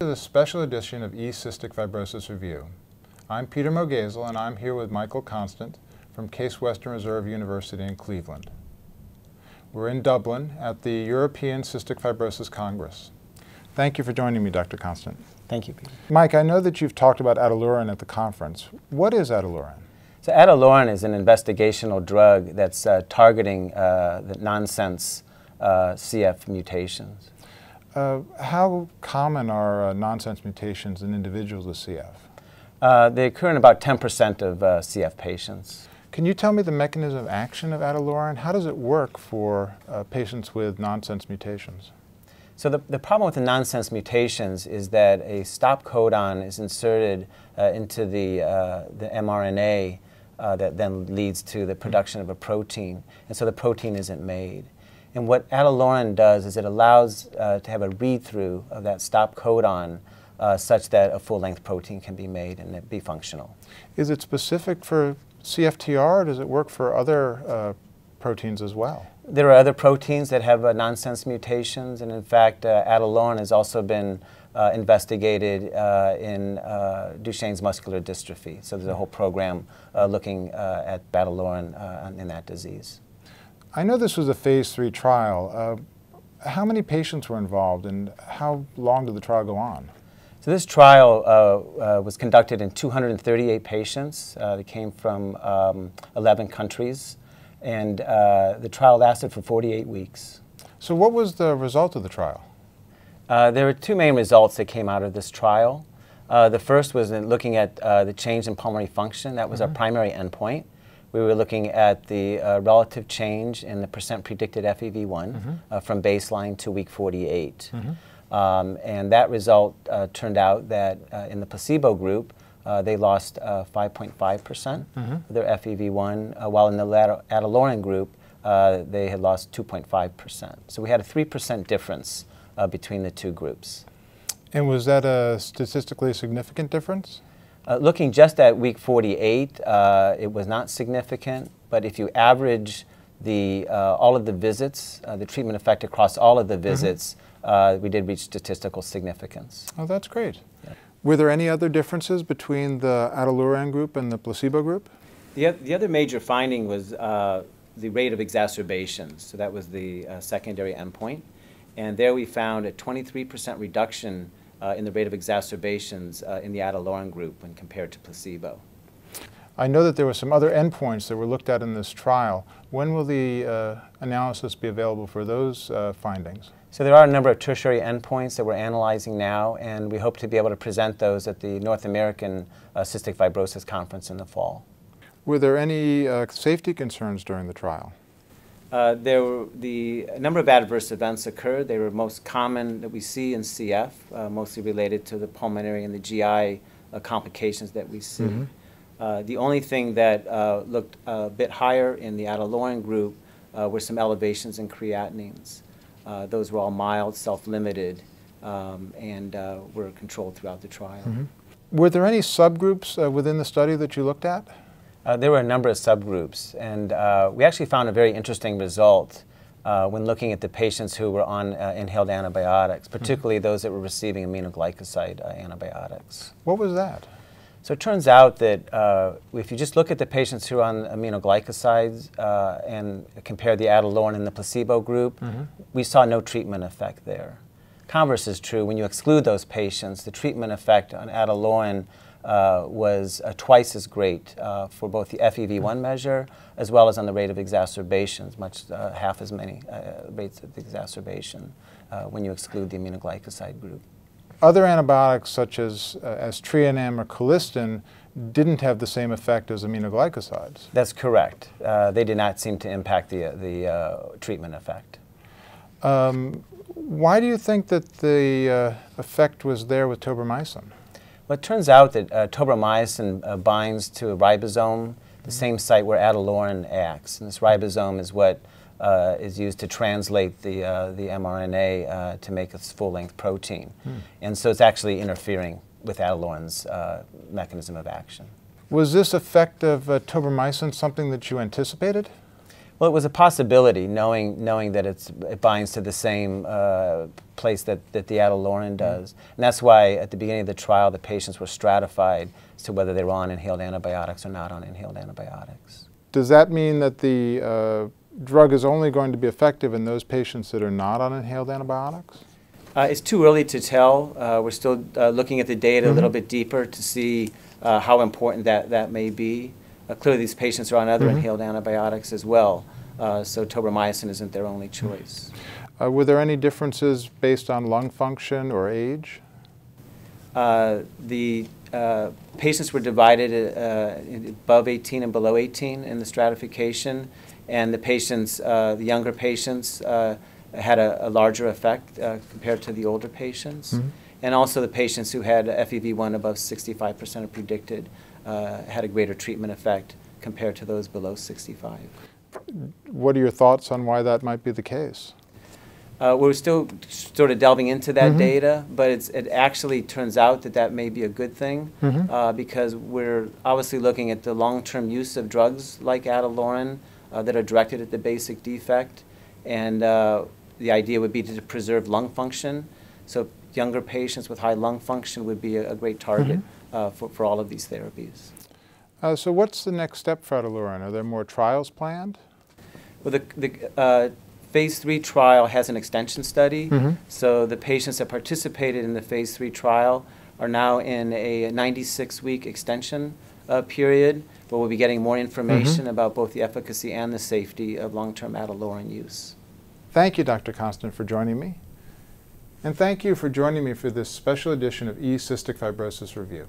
To a special edition of E-Cystic Fibrosis Review. I'm Peter Mogayzel and I'm here with Michael Konstan from Case Western Reserve University in Cleveland. We're in Dublin at the European Cystic Fibrosis Congress. Thank you for joining me, Dr. Konstan. Thank you, Peter. Mike, I know that you've talked about ataluren at the conference. What is ataluren? So ataluren is an investigational drug that's uh, targeting uh, the nonsense uh, CF mutations. Uh, how common are uh, nonsense mutations in individuals with CF? Uh, they occur in about 10% of uh, CF patients. Can you tell me the mechanism of action of ataluren? How does it work for uh, patients with nonsense mutations? So the, the problem with the nonsense mutations is that a stop codon is inserted uh, into the, the mRNA that then leads to the production of a protein, and so the protein isn't made. And what ataluren does is it allows uh, to have a read-through of that stop codon uh, such that a full-length protein can be made and it be functional. Is it specific for CFTR or does it work for other uh, proteins as well? There are other proteins that have uh, nonsense mutations and in fact uh, ataluren has also been uh, investigated uh, in uh, Duchenne's muscular dystrophy. So there's a whole program uh, looking at ataluren in that disease. I know this was a phase three trial. Uh, how many patients were involved and how long did the trial go on? So this trial uh, uh, was conducted in 238 patients. Uh, they came from um, 11 countries and uh, the trial lasted for 48 weeks. So what was the result of the trial? Uh, there were two main results that came out of this trial. the first was in looking at the change in pulmonary function. That was mm -hmm. our mm-hmm. primary endpoint we were looking at the uh, relative change in the percent predicted FEV1 mm -hmm. uh, from baseline to week 48. Mm -hmm. um, and that result uh, turned out that uh, in the placebo group, uh, they lost 5.5% mm -hmm. of their FEV1, while in the ataluren group, they had lost 2.5%. So we had a 3% difference between the two groups. And was that a statistically significant difference? Uh, looking just at week 48, uh, it was not significant, but if you average the, uh, all of the visits, uh, the treatment effect across all of the mm-hmm. visits, mm-hmm. we did reach statistical significance. Oh, that's great. Yeah. Were there any other differences between the ataluren group and the placebo group? The, the other major finding was uh, the rate of exacerbations. So that was the secondary endpoint. And there we found a 23% reduction uh, in the rate of exacerbations uh, in the ataluren group when compared to placebo. I know that there were some other endpoints that were looked at in this trial. When will the uh, analysis be available for those uh, findings? So there are a number of tertiary endpoints that we're analyzing now, and we hope to be able to present those at the North American uh, Cystic Fibrosis Conference in the fall. Were there any uh, safety concerns during the trial? Uh, there were the a number of adverse events occurred. They were most common that we see in CF, uh, mostly related to the pulmonary and the GI uh, complications that we see. Mm -hmm. the only thing that uh, looked a bit higher in the ataluren group uh, were some elevations in creatinines. those were all mild, self-limited, um, and were controlled throughout the trial. Mm -hmm. Were there any subgroups within the study that you looked at? Uh, there were a number of subgroups, and uh, we actually found a very interesting result uh, when looking at the patients who were on uh, inhaled antibiotics, mm-hmm. particularly mm -hmm. those that were receiving aminoglycoside uh, antibiotics. What was that? So it turns out that uh, if you just look at the patients who are on aminoglycosides and compare the ataluren and the placebo group, mm -hmm. we saw no treatment effect there. Converse is true. When you exclude those patients, the treatment effect on ataluren uh, was uh, twice as great uh, for both the FEV1 measure as well as on the rate of exacerbations, much uh, half as many uh, rates of exacerbation when you exclude the aminoglycoside group. Other antibiotics such as, aztreonam or colistin didn't have the same effect as aminoglycosides. That's correct. they did not seem to impact the, the treatment effect. Um, why do you think that the effect was there with tobramycin? Well, it turns out that uh, tobramycin uh, binds to a ribosome, the same site where ataluren acts. And this ribosome is what uh, is used to translate the, uh, the mRNA uh, to make its full-length protein. Hmm. And so it's actually interfering with ataluren's uh, mechanism of action. Was this effect of tobramycin something that you anticipated? Well, it was a possibility, knowing knowing that it's, it binds to the same uh, place that, that the ataluren does, and that's why at the beginning of the trial the patients were stratified as to whether they were on inhaled antibiotics or not on inhaled antibiotics. Does that mean that the uh, drug is only going to be effective in those patients that are not on inhaled antibiotics? Uh, it's too early to tell. Uh, we're still uh, looking at the data a little bit deeper to see uh, how important that, that may be. Uh, clearly, these patients are on other Mhm. inhaled antibiotics as well, uh, so tobramycin isn't their only choice. Uh, were there any differences based on lung function or age? Uh, the uh, patients were divided uh, above 18 and below 18 in the stratification, and the patients, uh, the younger patients, uh, had a, a larger effect uh, compared to the older patients. Mhm. And also the patients who had FEV1 above 65% of predicted uh, had a greater treatment effect compared to those below 65. What are your thoughts on why that might be the case? Uh, we're still sort of delving into that Mhm. data, but it's, it actually turns out that that may be a good thing Mhm. uh, because we're obviously looking at the long-term use of drugs like ataluren uh, that are directed at the basic defect, and uh, the idea would be to preserve lung function. So younger patients with high lung function would be a, a great target uh, for, for all of these therapies. Uh, so what's the next step for ataluren? Are there more trials planned? Well, the, the uh, phase three trial has an extension study. Mhm. So the patients that participated in the phase three trial are now in a 96 week extension uh, period where we'll be getting more information Mhm. about both the efficacy and the safety of long term ataluren use. Thank you, Dr. Konstan, for joining me. And thank you for joining me for this special edition of E Cystic Fibrosis Review.